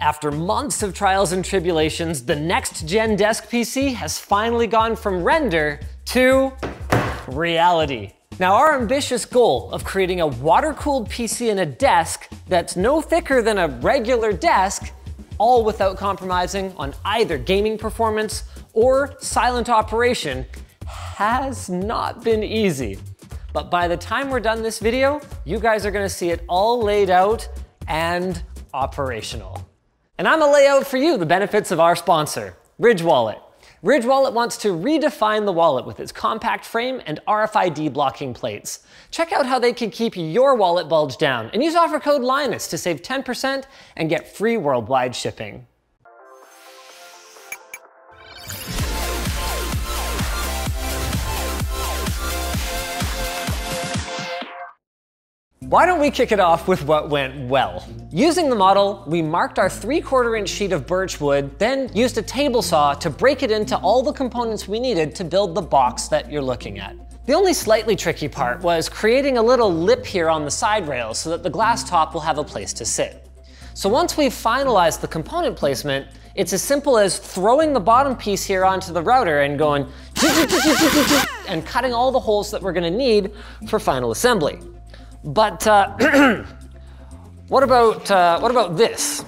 After months of trials and tribulations, the next gen desk PC has finally gone from render to reality. Now, our ambitious goal of creating a water-cooled PC in a desk that's no thicker than a regular desk, all without compromising on either gaming performance or silent operation, has not been easy. But by the time we're done this video, you guys are gonna see it all laid out and operational. And I'm gonna lay out for you the benefits of our sponsor, Ridge Wallet. Ridge Wallet wants to redefine the wallet with its compact frame and RFID blocking plates. Check out how they can keep your wallet bulge down and use offer code Linus to save 10% and get free worldwide shipping. Why don't we kick it off with what went well? Using the model, we marked our 3 quarter inch sheet of birch wood, then used a table saw to break it into all the components we needed to build the box that you're looking at. The only slightly tricky part was creating a little lip here on the side rails so that the glass top will have a place to sit. So once we've finalized the component placement, it's as simple as throwing the bottom piece here onto the router and going and cutting all the holes that we're gonna need for final assembly. But uh, what about uh, what about this?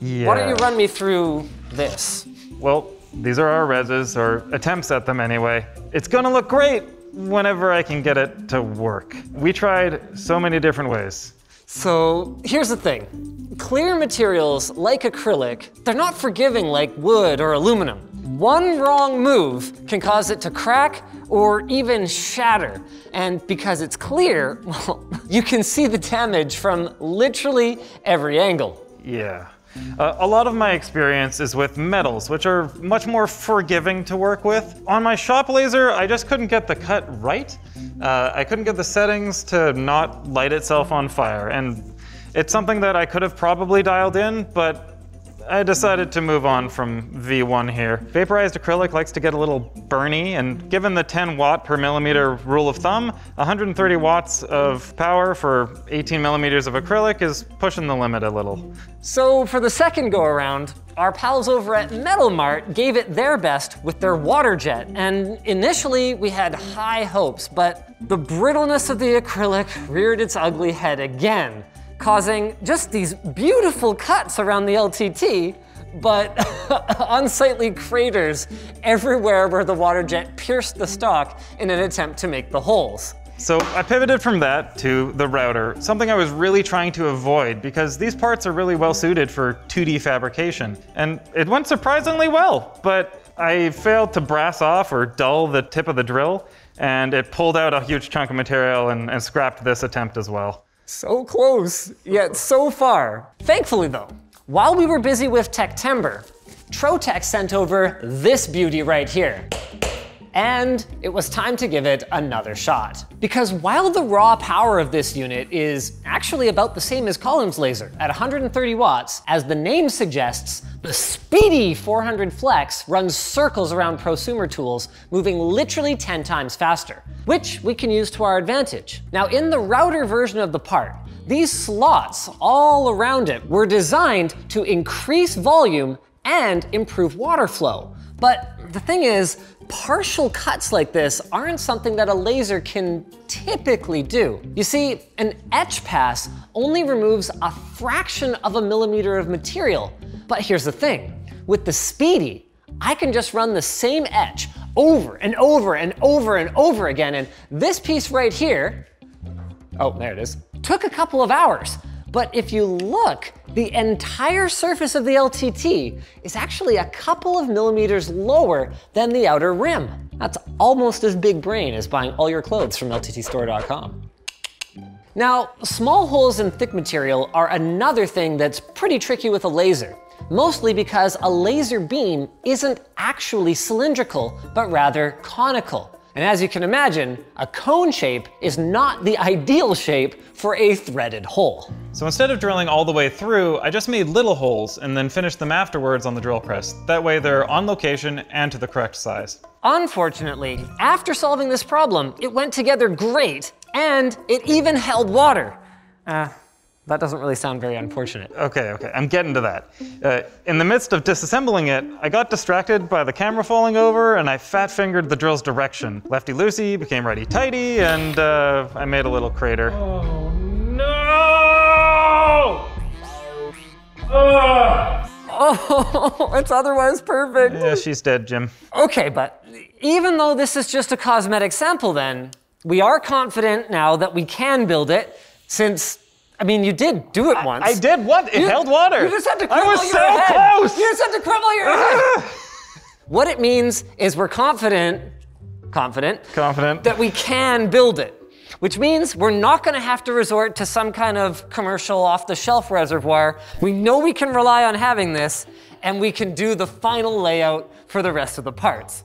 Yeah. Why don't you run me through this? Well, these are our reses, or attempts at them anyway. It's gonna look great whenever I can get it to work. We tried so many different ways. So here's the thing. Clear materials like acrylic, they're not forgiving like wood or aluminum. One wrong move can cause it to crack or even shatter. And because it's clear, well, you can see the damage from literally every angle. Yeah. Uh, a lot of my experience is with metals, which are much more forgiving to work with. On my shop laser, I just couldn't get the cut right. Uh, I couldn't get the settings to not light itself on fire. And it's something that I could have probably dialed in, but I decided to move on from V1 here. Vaporized acrylic likes to get a little burny, and given the 10 watt per millimeter rule of thumb, 130 watts of power for 18 millimeters of acrylic is pushing the limit a little. So for the second go around, our pals over at Metal Mart gave it their best with their water jet. And initially we had high hopes, but the brittleness of the acrylic reared its ugly head again causing just these beautiful cuts around the LTT, but unsightly craters everywhere where the water jet pierced the stock in an attempt to make the holes. So I pivoted from that to the router, something I was really trying to avoid because these parts are really well suited for 2D fabrication. And it went surprisingly well, but I failed to brass off or dull the tip of the drill, and it pulled out a huge chunk of material and, and scrapped this attempt as well. So close, yet so far. Thankfully though, while we were busy with Tech Timber, Trotec sent over this beauty right here. And it was time to give it another shot. Because while the raw power of this unit is actually about the same as Column's laser at 130 watts, as the name suggests, the speedy 400 Flex runs circles around prosumer tools, moving literally 10 times faster, which we can use to our advantage. Now in the router version of the part, these slots all around it were designed to increase volume and improve water flow. But the thing is, partial cuts like this aren't something that a laser can typically do. You see, an etch pass only removes a fraction of a millimeter of material. But here's the thing, with the Speedy, I can just run the same etch over and over and over and over again, and this piece right here, oh, there it is, took a couple of hours. But if you look, the entire surface of the LTT is actually a couple of millimeters lower than the outer rim. That's almost as big brain as buying all your clothes from LTTstore.com. Now, small holes in thick material are another thing that's pretty tricky with a laser, mostly because a laser beam isn't actually cylindrical, but rather conical. And as you can imagine, a cone shape is not the ideal shape for a threaded hole. So instead of drilling all the way through, I just made little holes and then finished them afterwards on the drill press. That way they're on location and to the correct size. Unfortunately, after solving this problem, it went together great and it even held water. Uh, That doesn't really sound very unfortunate. Okay, okay, I'm getting to that. Uh, in the midst of disassembling it, I got distracted by the camera falling over and I fat fingered the drill's direction. Lefty loosey became righty tighty, and uh, I made a little crater. Oh no! Ugh. Oh, it's otherwise perfect. Yeah, she's dead, Jim. Okay, but even though this is just a cosmetic sample, then, we are confident now that we can build it since. I mean, you did do it once. I did what? It You- held water. You just had to I crumble was your so head. close. You just had to crumble your head. What it means is we're confident, confident, Confident. that we can build it. Which means we're not going to have to resort to some kind of commercial off the shelf reservoir. We know we can rely on having this, and we can do the final layout for the rest of the parts.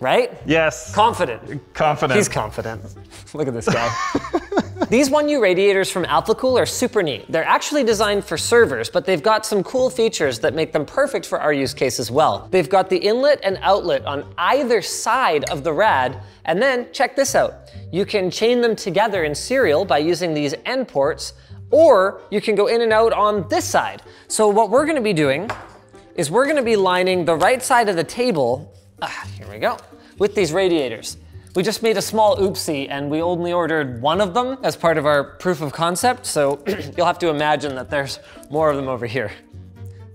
Right? Yes. Confident. Confident. He's confident. Look at this guy. These 1U radiators from Alphacool are super neat. They're actually designed for servers, but they've got some cool features that make them perfect for our use case as well. They've got the inlet and outlet on either side of the rad, and then check this out. You can chain them together in serial by using these end ports, or you can go in and out on this side. So what we're gonna be doing is we're gonna be lining the right side of the table, ah, here we go, with these radiators. We just made a small oopsie and we only ordered one of them as part of our proof of concept, so you'll have to imagine that there's more of them over here.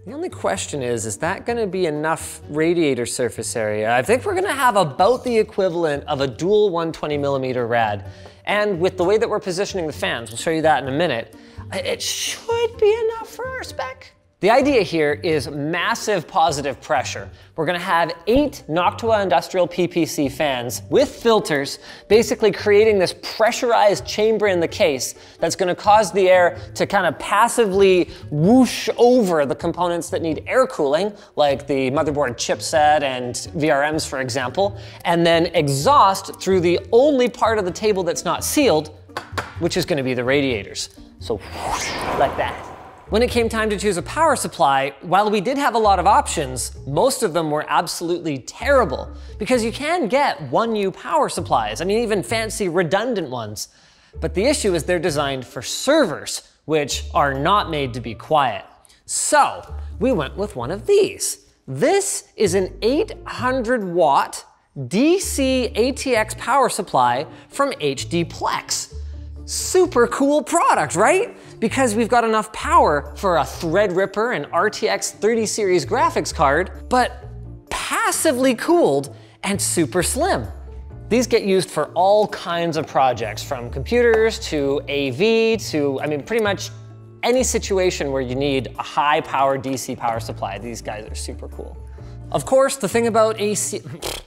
The only question is, is that gonna be enough radiator surface area? I think we're gonna have about the equivalent of a dual 120 millimeter rad. And with the way that we're positioning the fans, we'll show you that in a minute, it should be enough for our spec. The idea here is massive positive pressure. We're gonna have eight Noctua Industrial PPC fans with filters, basically creating this pressurized chamber in the case that's gonna cause the air to kind of passively whoosh over the components that need air cooling, like the motherboard chipset and VRMs, for example, and then exhaust through the only part of the table that's not sealed, which is gonna be the radiators. So, like that. When it came time to choose a power supply, while we did have a lot of options, most of them were absolutely terrible because you can get 1U power supplies, I mean, even fancy redundant ones. But the issue is they're designed for servers, which are not made to be quiet. So we went with one of these. This is an 800 watt DC ATX power supply from HDPLEX super cool product, right? Because we've got enough power for a Threadripper and RTX 30 series graphics card, but passively cooled and super slim. These get used for all kinds of projects, from computers to AV to, I mean, pretty much any situation where you need a high power DC power supply. These guys are super cool. Of course, the thing about AC,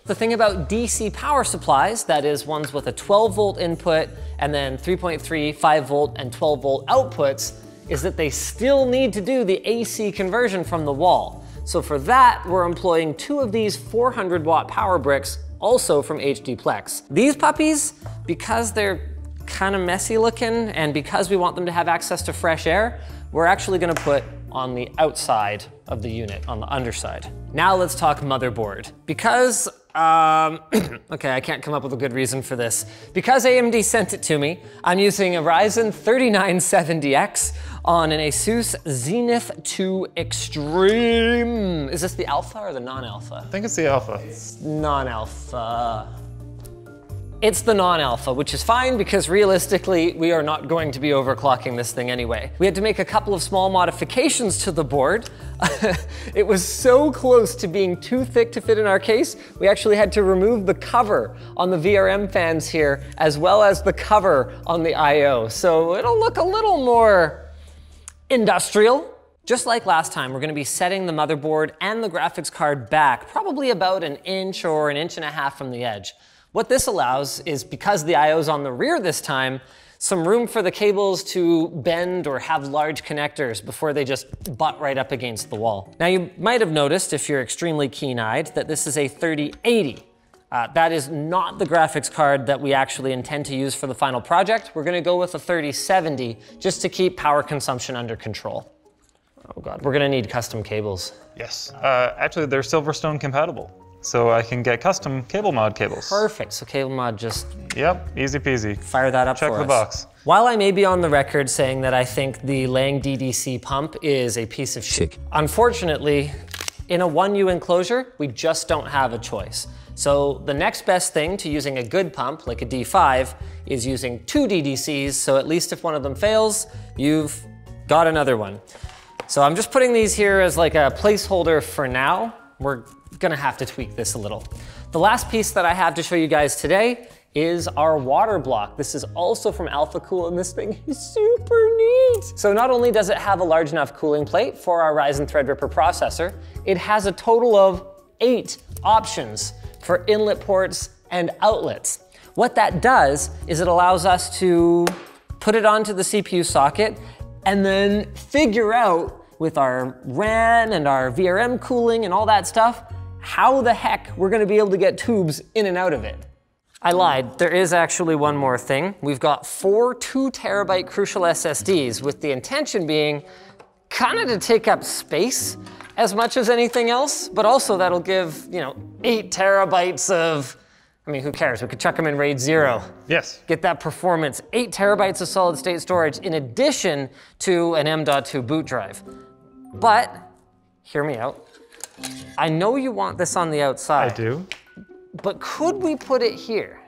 the thing about DC power supplies, that is ones with a 12 volt input and then 3.3, 5 volt, and 12 volt outputs, is that they still need to do the AC conversion from the wall. So for that, we're employing two of these 400 watt power bricks, also from HDPLEX. These puppies, because they're kind of messy looking and because we want them to have access to fresh air, we're actually gonna put on the outside of the unit, on the underside. Now let's talk motherboard. Because, um, okay, I can't come up with a good reason for this. Because AMD sent it to me, I'm using a Ryzen 3970X on an Asus Zenith 2 Extreme. Is this the alpha or the non-alpha? I think it's the alpha. It's non-alpha. It's the non-alpha, which is fine because realistically, we are not going to be overclocking this thing anyway. We had to make a couple of small modifications to the board. it was so close to being too thick to fit in our case, we actually had to remove the cover on the VRM fans here, as well as the cover on the I.O. So it'll look a little more industrial. Just like last time, we're gonna be setting the motherboard and the graphics card back, probably about an inch or an inch and a half from the edge. What this allows is, because the I.O.'s on the rear this time, some room for the cables to bend or have large connectors before they just butt right up against the wall. Now you might have noticed, if you're extremely keen-eyed, that this is a 3080. Uh, that is not the graphics card that we actually intend to use for the final project. We're gonna go with a 3070 just to keep power consumption under control. Oh God, we're gonna need custom cables. Yes. Uh, actually, they're Silverstone compatible. So I can get custom cable mod cables. Perfect. So cable mod just Yep, easy peasy. fire that up Check for the us. box. While I may be on the record saying that I think the Laing DDC pump is a piece of shit, unfortunately, in a 1U enclosure, we just don't have a choice. So the next best thing to using a good pump, like a D5, is using two DDCs, so at least if one of them fails, you've got another one. So I'm just putting these here as like a placeholder for now. We're gonna have to tweak this a little. The last piece that I have to show you guys today is our water block. This is also from Alphacool and this thing is super neat. So not only does it have a large enough cooling plate for our Ryzen Threadripper processor, it has a total of eight options for inlet ports and outlets. What that does is it allows us to put it onto the CPU socket and then figure out with our RAM and our VRM cooling and all that stuff, how the heck we're gonna be able to get tubes in and out of it. I lied, there is actually one more thing. We've got four two terabyte Crucial SSDs with the intention being kind of to take up space as much as anything else, but also that'll give, you know, eight terabytes of, I mean, who cares? We could chuck them in RAID zero Yes. get that performance, eight terabytes of solid state storage in addition to an M.2 boot drive. But, hear me out. I know you want this on the outside. I do. but could we put it here?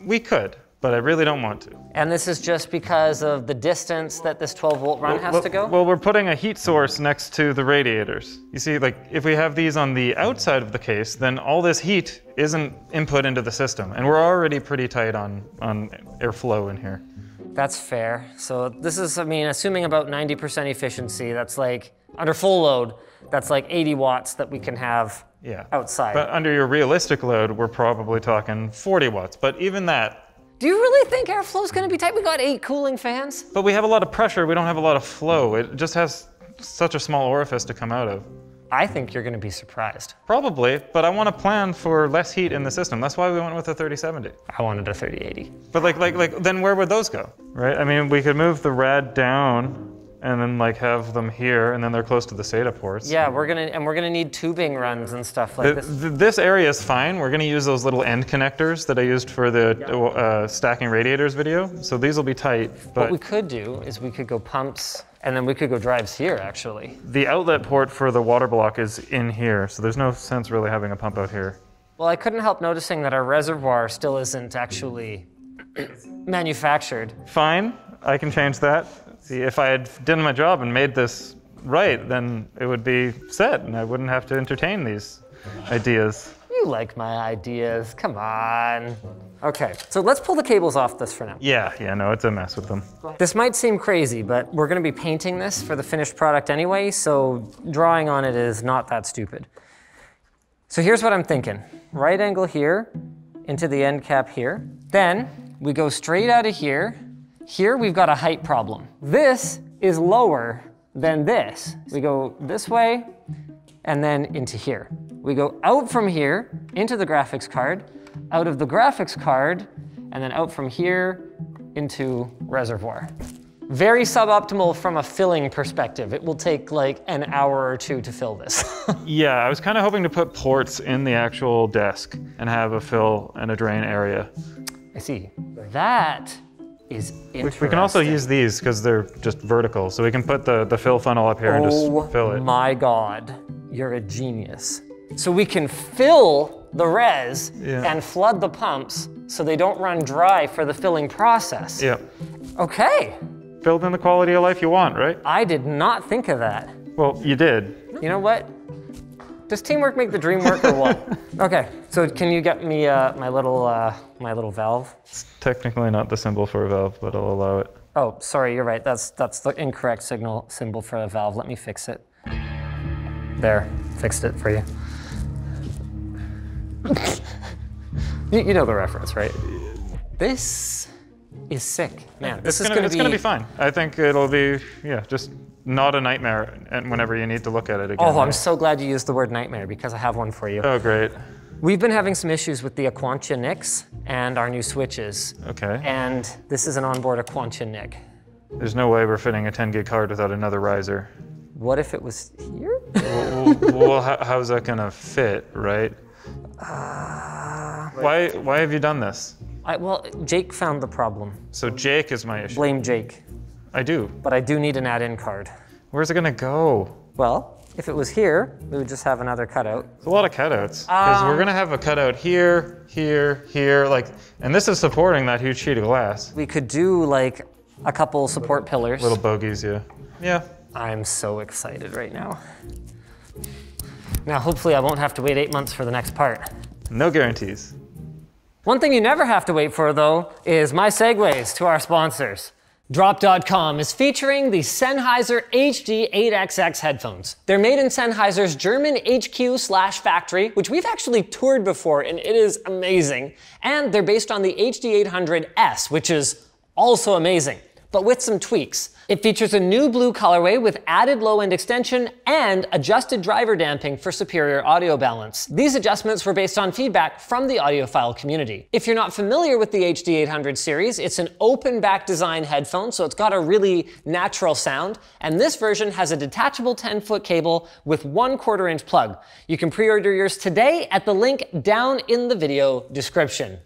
We could, but I really don't want to. And this is just because of the distance that this 12 volt run has well, to go? Well, we're putting a heat source next to the radiators. You see, like, if we have these on the outside of the case, then all this heat isn't input into the system. And we're already pretty tight on, on airflow in here. That's fair. So this is, I mean, assuming about 90% efficiency, that's like, under full load, that's like 80 watts that we can have Yeah. outside. But under your realistic load, we're probably talking 40 watts. But even that, Do you really think airflow's gonna be tight? We got eight cooling fans. but we have a lot of pressure. We don't have a lot of flow. It just has such a small orifice to come out of. I think you're gonna be surprised. Probably, but I want to plan for less heat in the system. That's why we went with a 3070. I wanted a 3080. But like, like, like, then where would those go, right? I mean, we could move the rad down and then like have them here, and then they're close to the SATA ports. Yeah, we're gonna and we're gonna need tubing runs and stuff like Th- this. th- This area is fine. We're going to use those little end connectors that I used for the uh, stacking radiators video. So these will be tight, But What we could do is we could go pumps and then we could go drives here actually. the outlet port for the water block is in here. So there's no sense really having a pump out here. Well, I couldn't help noticing that our reservoir still isn't actually manufactured. Fine, I can change that. See, if I had done my job and made this right, then it would be set and I wouldn't have to entertain these ideas. You like my ideas, come on. Okay, so let's pull the cables off this for now. Yeah, yeah, no, it's a mess with them. This might seem crazy, but we're gonna be painting this for the finished product anyway, so drawing on it is not that stupid. So here's what I'm thinking. Right angle here into the end cap here. Then we go straight out of here. Here we've got a height problem. This is lower than this. We go this way and then into here. We go out from here into the graphics card, out of the graphics card, and then out from here into reservoir. Very suboptimal from a filling perspective. It will take like an hour or two to fill this. Yeah, I was kind of hoping to put ports in the actual desk and have a fill and a drain area. I see. That is interesting. We can also use these because they're just vertical, so we can put the, the fill funnel up here and Oh just fill it. my God, you're a genius. So we can fill the res Yeah. and flood the pumps so they don't run dry for the filling process. Yeah, Okay, build in the quality of life you want, right? I did not think of that. Well, you did. You know what? Does teamwork make the dream work or what? okay, so can you get me uh, my little uh, my little valve? It's technically not the symbol for a valve, but I'll allow it. Oh, sorry, you're right. That's that's the incorrect signal symbol for a valve. Let me fix it. There, fixed it for you. you, you know the reference, right? This is sick, man. This It's is gonna, gonna, it's be. gonna be fine. I think it'll be, yeah, just not a nightmare and whenever you need to look at it again. Oh, I'm so glad you used the word nightmare because I have one for you. Oh, great. We've been having some issues with the Aquantia NICs and our new switches. Okay. And this is an onboard Aquantia NIC. There's no way we're fitting a 10 gig card without another riser. What if it was here? well, well how, how's that gonna fit, right? Uh, why, why have you done this? I, well, Jake found the problem. So Jake is my issue. Blame Jake. I do. But I do need an add-in card. Where's it gonna go? Well, if it was here, we would just have another cutout. It's a lot of cutouts. Because we're um, gonna have a cutout here, here, here, like, and this is supporting that huge sheet of glass. We could do like a couple support pillars. Little bogeys, yeah. Yeah. I'm so excited right now. Now, hopefully I won't have to wait eight months for the next part. No guarantees. One thing you never have to wait for, though, is my segues to our sponsors. Drop.com is featuring the Sennheiser HD 8XX headphones. They're made in Sennheiser's German HQ slash factory, which we've actually toured before, and it is amazing. And they're based on the HD 800S, which is also amazing, but with some tweaks. It features a new blue colorway with added low-end extension and adjusted driver damping for superior audio balance. These adjustments were based on feedback from the audiophile community. If you're not familiar with the HD800 series, it's an open back design headphone, so it's got a really natural sound, and this version has a detachable 10-foot cable with one quarter inch plug. You can pre-order yours today at the link down in the video description.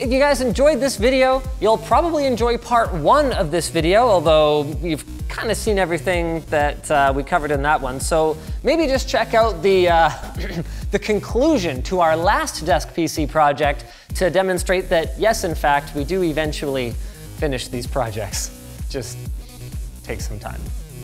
If you guys enjoyed this video, you'll probably enjoy part one of this video, although you've kind of seen everything that uh, we covered in that one. So maybe just check out the, uh, the conclusion to our last desk PC project to demonstrate that, yes, in fact, we do eventually finish these projects. Just take some time.